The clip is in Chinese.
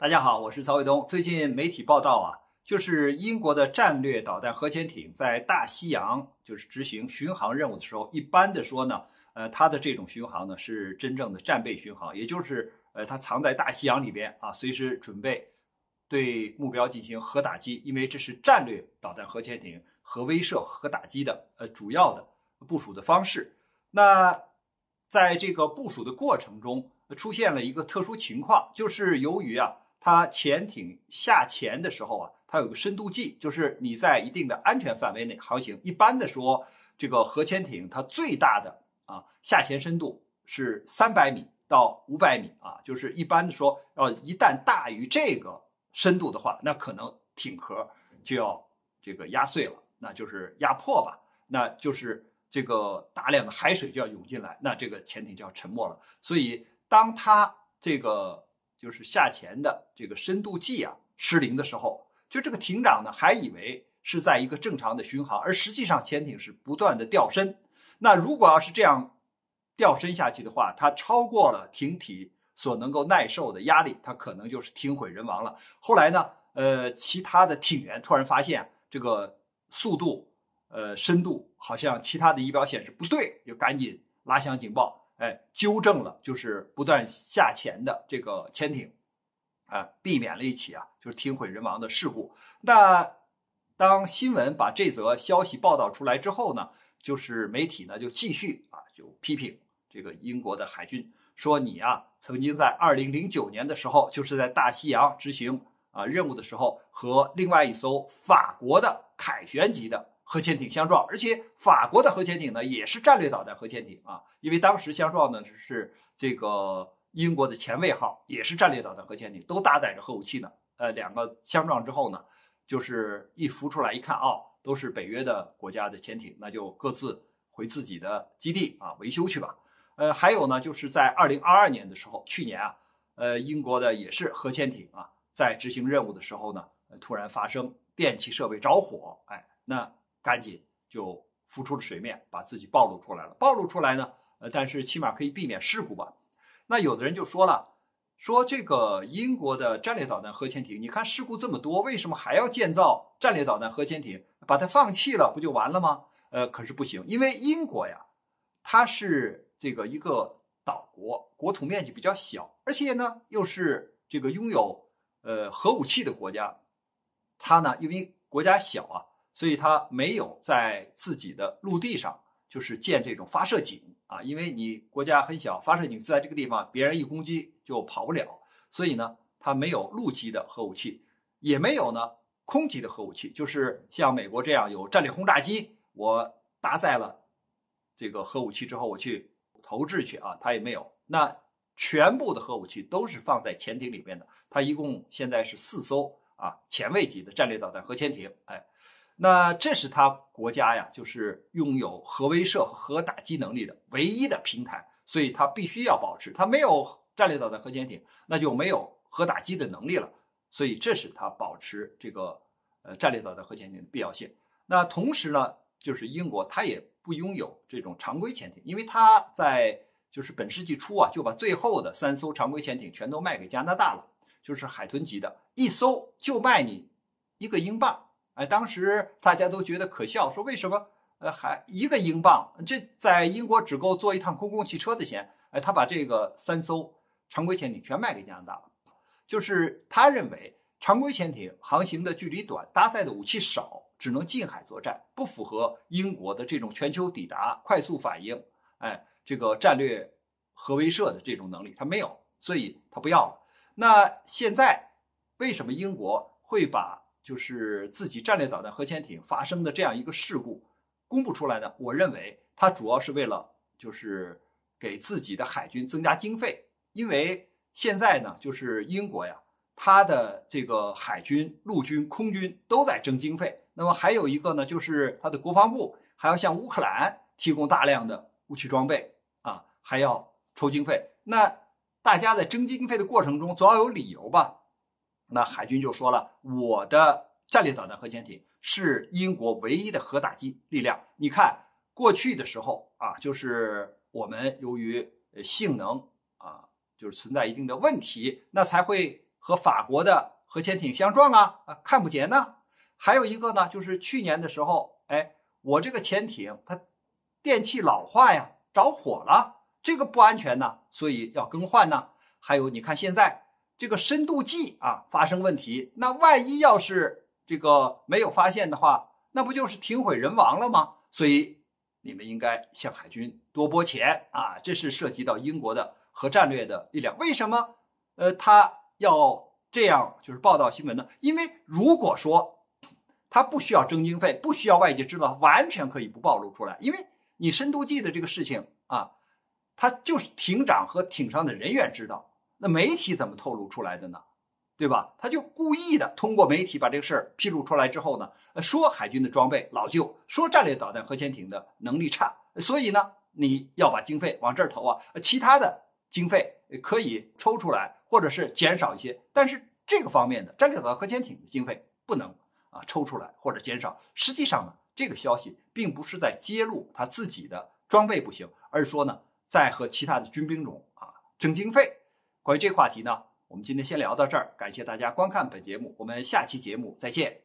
大家好，我是曹卫东。最近媒体报道啊，就是英国的战略导弹核潜艇在大西洋就是执行巡航任务的时候，一般的说呢，呃，它的这种巡航呢是真正的战备巡航，也就是呃，它藏在大西洋里边啊，随时准备对目标进行核打击，因为这是战略导弹核潜艇核威慑、核打击的呃主要的部署的方式。那在这个部署的过程中，出现了一个特殊情况，就是由于啊。它潜艇下潜的时候啊，它有个深度计，就是你在一定的安全范围内航行。一般的说，这个核潜艇它最大的啊下潜深度是三百米到五百米啊，就是一般的说，要一旦大于这个深度的话，那可能艇壳就要这个压碎了，那就是压破吧，那就是这个大量的海水就要涌进来，那这个潜艇就要沉没了。所以当它这个。就是下潜的这个深度计啊失灵的时候，就这个艇长呢还以为是在一个正常的巡航，而实际上潜艇是不断的掉深。那如果要是这样掉深下去的话，它超过了艇体所能够耐受的压力，它可能就是艇毁人亡了。后来呢，呃，其他的艇员突然发现这个速度、呃深度好像其他的仪表显示不对，就赶紧拉响警报。哎，纠正了就是不断下潜的这个潜艇，啊，避免了一起啊就是艇毁人亡的事故。那当新闻把这则消息报道出来之后呢，就是媒体呢就继续啊就批评这个英国的海军，说你啊曾经在二零零九年的时候，就是在大西洋执行啊任务的时候，和另外一艘法国的凯旋级的。核潜艇相撞，而且法国的核潜艇呢也是战略导弹核潜艇啊，因为当时相撞呢是这个英国的前卫号，也是战略导弹核潜艇，都搭载着核武器呢。呃，两个相撞之后呢，就是一浮出来一看，哦，都是北约的国家的潜艇，那就各自回自己的基地啊维修去吧。呃，还有呢，就是在二零二二年的时候，去年啊，呃，英国的也是核潜艇啊，在执行任务的时候呢，突然发生电气设备着火，哎，那。赶紧就浮出了水面，把自己暴露出来了。暴露出来呢，呃，但是起码可以避免事故吧。那有的人就说了，说这个英国的战略导弹核潜艇，你看事故这么多，为什么还要建造战略导弹核潜艇？把它放弃了不就完了吗？呃，可是不行，因为英国呀，它是这个一个岛国，国土面积比较小，而且呢又是这个拥有呃核武器的国家，它呢因为国家小啊。所以它没有在自己的陆地上就是建这种发射井啊，因为你国家很小，发射井就在这个地方，别人一攻击就跑不了。所以呢，它没有陆基的核武器，也没有呢空基的核武器，就是像美国这样有战略轰炸机，我搭载了这个核武器之后，我去投掷去啊，它也没有。那全部的核武器都是放在潜艇里面的，它一共现在是四艘啊前卫级的战略导弹核潜艇，哎。那这是他国家呀，就是拥有核威慑和核打击能力的唯一的平台，所以他必须要保持。他没有战略导弹核潜艇，那就没有核打击的能力了。所以这是他保持这个呃战略导弹核潜艇的必要性。那同时呢，就是英国它也不拥有这种常规潜艇，因为它在就是本世纪初啊，就把最后的三艘常规潜艇全都卖给加拿大了，就是海豚级的，一艘就卖你一个英镑。哎，当时大家都觉得可笑，说为什么？呃，还一个英镑，这在英国只够坐一趟公共汽车的钱。哎，他把这个三艘常规潜艇全卖给加拿大了，就是他认为常规潜艇航行的距离短，搭载的武器少，只能近海作战，不符合英国的这种全球抵达、快速反应，哎，这个战略核威慑的这种能力，他没有，所以他不要了。那现在为什么英国会把？就是自己战略导弹核潜艇发生的这样一个事故，公布出来呢。我认为它主要是为了就是给自己的海军增加经费，因为现在呢，就是英国呀，它的这个海军、陆军、空军都在征经费。那么还有一个呢，就是它的国防部还要向乌克兰提供大量的武器装备啊，还要筹经费。那大家在征经费的过程中，总要有理由吧？那海军就说了，我的战略导弹核潜艇是英国唯一的核打击力量。你看，过去的时候啊，就是我们由于性能啊，就是存在一定的问题，那才会和法国的核潜艇相撞啊？啊，看不见呢。还有一个呢，就是去年的时候，哎，我这个潜艇它电器老化呀，着火了，这个不安全呢，所以要更换呢。还有，你看现在这个深度计啊发生问题，那万一要是这个没有发现的话，那不就是停毁人亡了吗？所以你们应该向海军多拨钱啊，这是涉及到英国的核战略的力量。为什么？呃，他要这样就是报道新闻呢？因为如果说他不需要征经费，不需要外界知道，完全可以不暴露出来。因为你深度计的这个事情啊，他就是艇长和艇上的人员知道，那媒体怎么透露出来的呢？对吧？他就故意的通过媒体把这个事儿披露出来之后呢，说海军的装备老旧，说战略导弹核潜艇的能力差，所以呢，你要把经费往这儿投啊，其他的经费可以抽出来，或者是减少一些，但是这个方面的战略导弹核潜艇的经费不能。啊，抽出来或者减少，实际上呢，这个消息并不是在揭露他自己的装备不行，而是说呢，在和其他的军兵种啊争经费。关于这个话题呢，我们今天先聊到这儿，感谢大家观看本节目，我们下期节目再见。